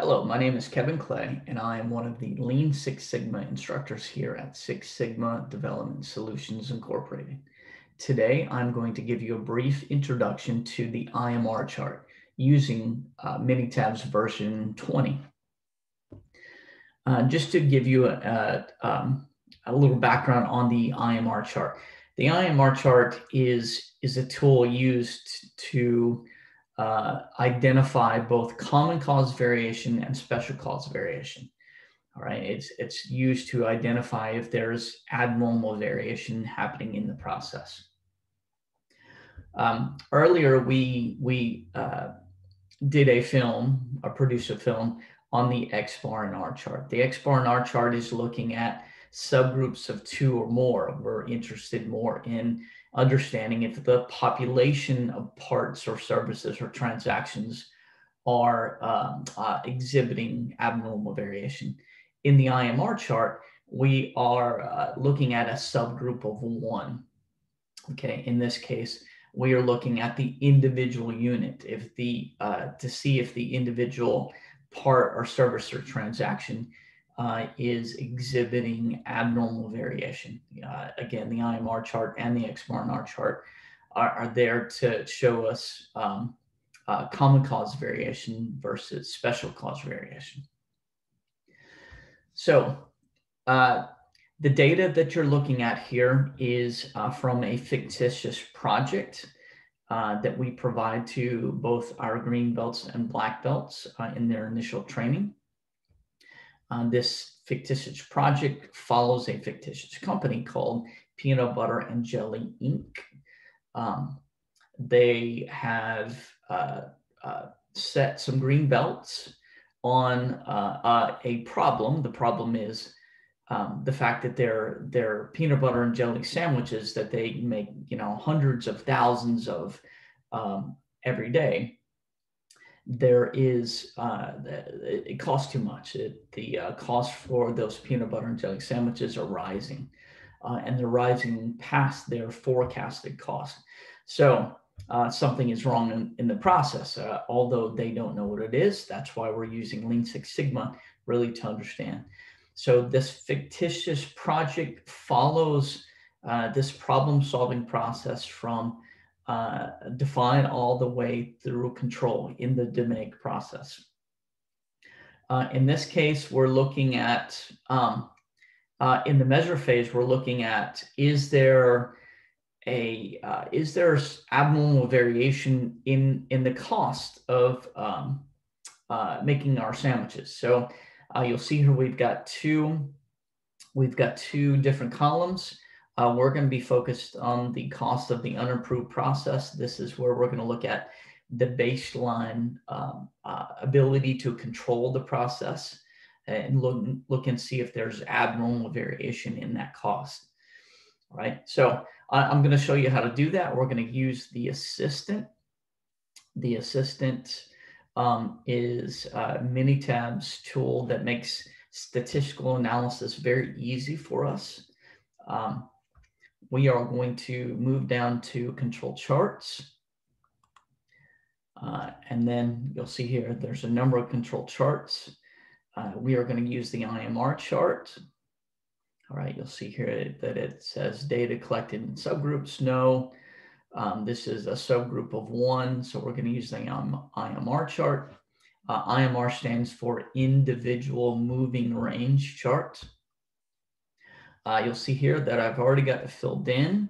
Hello, my name is Kevin Clay, and I am one of the Lean Six Sigma instructors here at Six Sigma Development Solutions Incorporated. Today, I'm going to give you a brief introduction to the IMR chart using uh, Minitab's version 20. Uh, just to give you a, a, um, a little background on the IMR chart. The IMR chart is, is a tool used to uh, identify both common cause variation and special cause variation. All right, it's, it's used to identify if there's abnormal variation happening in the process. Um, earlier, we, we uh, did a film, a produced a film on the X bar and R chart. The X bar and R chart is looking at subgroups of two or more. We're interested more in understanding if the population of parts or services or transactions are um, uh, exhibiting abnormal variation. In the IMR chart, we are uh, looking at a subgroup of one. Okay, in this case, we are looking at the individual unit if the uh, to see if the individual part or service or transaction uh, is exhibiting abnormal variation. Uh, again, the IMR chart and the XBAR chart are, are, there to show us um, uh, common cause variation versus special cause variation. So uh, the data that you're looking at here is uh, from a fictitious project uh, that we provide to both our green belts and black belts in their initial training. Uh, this fictitious project follows a fictitious company called Peanut Butter and Jelly Inc. Um, they have uh, uh, set some green belts on uh, uh, a problem. The problem is um, the fact that their their peanut butter and jelly sandwiches that they make, you know, hundreds of thousands of um, every day there is uh, it costs too much. It, the uh, cost for those peanut butter and jelly sandwiches are rising, uh, and they're rising past their forecasted cost. So uh, something is wrong in, in the process. Uh, although they don't know what it is, that's why we're using Lean Six Sigma really to understand. So this fictitious project follows uh, this problem-solving process from uh, define all the way through control in the DMAIC process. Uh, in this case, we're looking at, um, uh, in the measure phase, we're looking at, is there a, uh, is there abnormal variation in, in the cost of um, uh, making our sandwiches? So uh, you'll see here we've got two, we've got two different columns. Uh, we're going to be focused on the cost of the unapproved process. This is where we're going to look at the baseline um, uh, ability to control the process and look, look and see if there's abnormal variation in that cost. Right, so I'm going to show you how to do that. We're going to use the assistant. The assistant um, is uh, Minitab's tool that makes statistical analysis very easy for us. Um, we are going to move down to control charts. Uh, and then you'll see here, there's a number of control charts. Uh, we are going to use the IMR chart. All right, you'll see here that it says data collected in subgroups. No, um, this is a subgroup of one, so we're going to use the IMR chart. Uh, IMR stands for individual moving range chart. Uh, you'll see here that I've already got it filled in.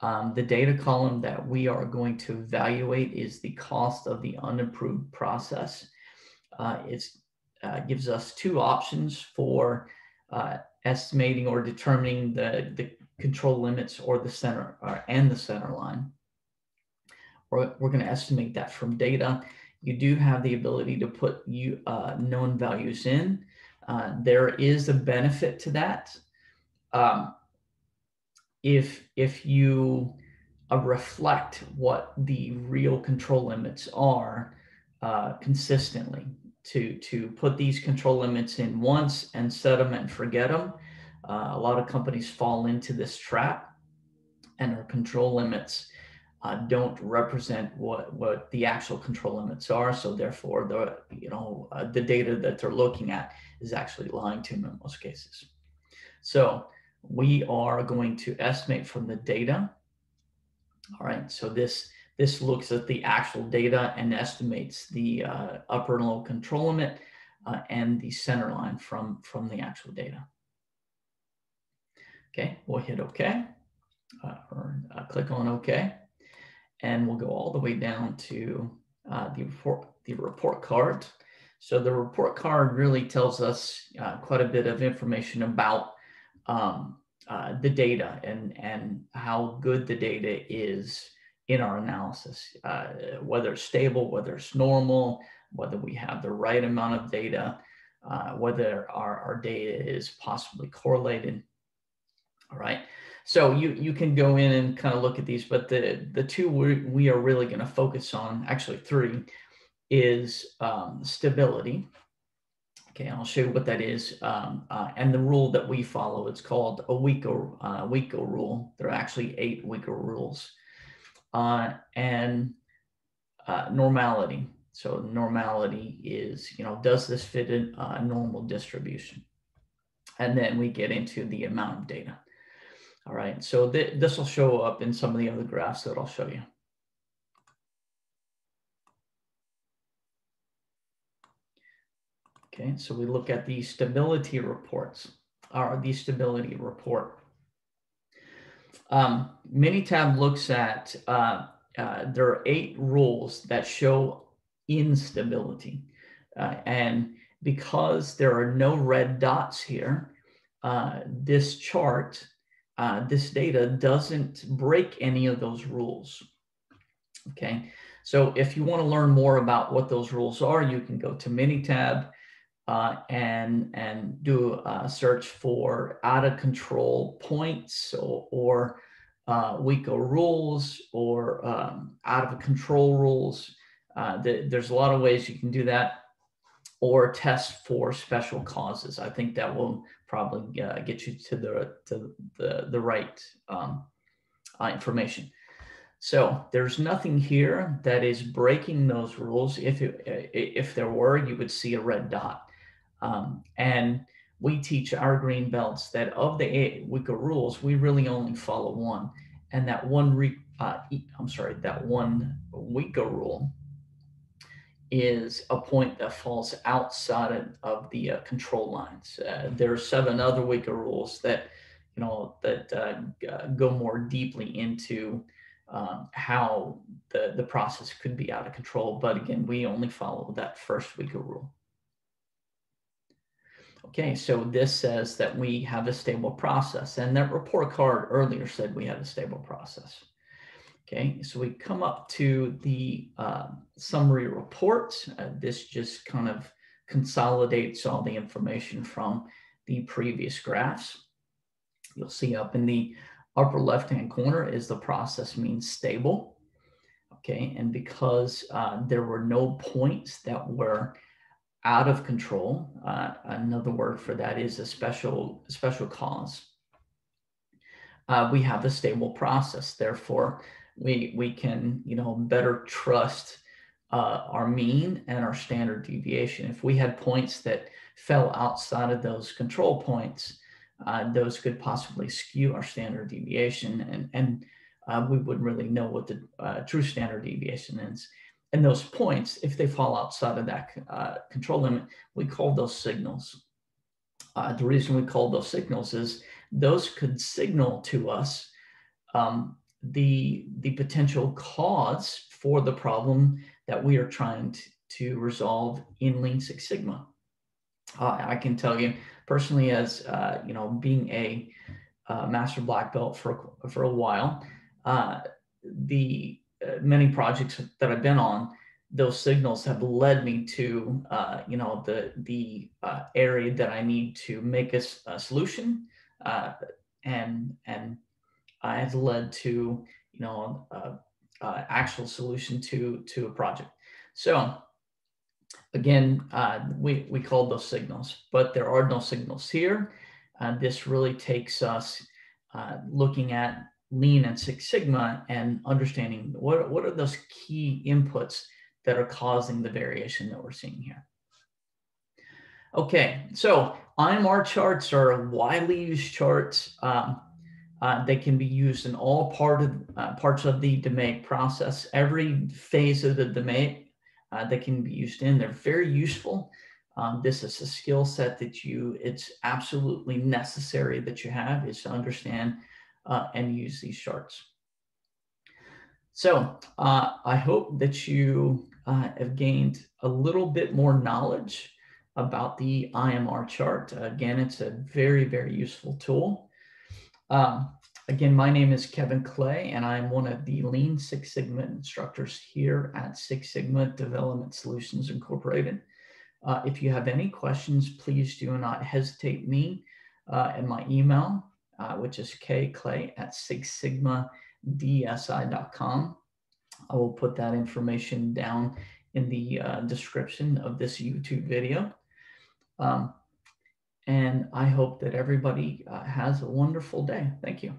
Um, the data column that we are going to evaluate is the cost of the unapproved process. Uh, it uh, gives us two options for uh, estimating or determining the, the control limits or the center or, and the center line. We're, we're going to estimate that from data. You do have the ability to put you uh, known values in. Uh, there is a benefit to that um, if if you uh, reflect what the real control limits are uh, consistently to to put these control limits in once and set them and forget them uh, a lot of companies fall into this trap and our control limits uh, don't represent what, what the actual control limits are. So therefore, the you know uh, the data that they're looking at is actually lying to them in most cases. So we are going to estimate from the data. All right, so this this looks at the actual data and estimates the uh, upper and lower control limit uh, and the center line from, from the actual data. Okay, we'll hit OK uh, or uh, click on OK. And we'll go all the way down to uh, the, report, the report card. So the report card really tells us uh, quite a bit of information about um, the data and, and how good the data is in our analysis, uh, whether it's stable, whether it's normal, whether we have the right amount of data, uh, whether our, our data is possibly correlated. All right. So you, you can go in and kind of look at these, but the, the two we, we are really going to focus on, actually three, is um, stability. Okay, I'll show you what that is. Um, uh, and the rule that we follow, it's called a WECO, uh, rule. There are actually eight WECO rules uh, and uh, normality. So normality is, you know, does this fit in a normal distribution? And then we get into the amount of data. All right, so th this will show up in some of the other graphs that I'll show you. Okay, so we look at the stability reports, or the stability report. Um, Minitab looks at, uh, uh, there are eight rules that show instability. Uh, and because there are no red dots here, uh, this chart, uh, this data doesn't break any of those rules. Okay, so if you want to learn more about what those rules are, you can go to Minitab uh, and and do a search for out of control points or, or uh, rules or um, out of control rules. Uh, the, there's a lot of ways you can do that or test for special causes. I think that will probably uh, get you to the to the the right um, uh, information. So there's nothing here that is breaking those rules. If it, if there were, you would see a red dot. Um, and we teach our green belts that of the eight WECO rules, we really only follow one. And that one, re, uh, I'm sorry, that one WECO rule is a point that falls outside of the uh, control lines. Uh, there are seven other WECO rules that, you know, that uh, go more deeply into um, how the, the process could be out of control. But again, we only follow that first WECO rule. Okay, so this says that we have a stable process and that report card earlier said we had a stable process. Okay, so we come up to the uh, summary report. Uh, this just kind of consolidates all the information from the previous graphs. You'll see up in the upper left-hand corner is the process means stable. Okay, and because uh, there were no points that were out of control. Uh, another word for that is a special special cause. Uh, we have a stable process. Therefore, we we can you know better trust uh, our mean and our standard deviation. If we had points that fell outside of those control points, uh, those could possibly skew our standard deviation, and and uh, we wouldn't really know what the uh, true standard deviation is. And those points, if they fall outside of that uh, control limit, we call those signals. Uh, the reason we call those signals is those could signal to us um, the, the potential cause for the problem that we are trying to, to resolve in Lean Six Sigma. Uh, I can tell you personally, as uh, you know, being a uh, master black belt for for a while, uh, the many projects that I've been on, those signals have led me to, uh, you know, the the uh, area that I need to make a, a solution, uh, and and I has led to, you know, actual solution to to a project. So again, uh, we, we call those signals, but there are no signals here. Uh, this really takes us uh, looking at Lean and Six Sigma and understanding what, what are those key inputs that are causing the variation that we're seeing here. Okay, so IMR charts are widely used charts. Um, uh, they can be used in all part of, uh, parts of the DMAIC process. Every phase of the DMAIC uh, they can be used in. They're very useful. Um, this is a skill set that you, it's absolutely necessary that you have is to understand uh, and use these charts. So uh, I hope that you uh, have gained a little bit more knowledge about the IMR chart. Again, it's a very, very useful tool. Um, again, my name is Kevin Clay, and I'm one of the Lean Six Sigma instructors here at Six Sigma Development Solutions Incorporated. Uh, if you have any questions, please do not hesitate me uh, my email, uh, which is kclay at sixsigmadsi.com. I will put that information down in the uh, description of this YouTube video. Um, and I hope that everybody uh, has a wonderful day. Thank you.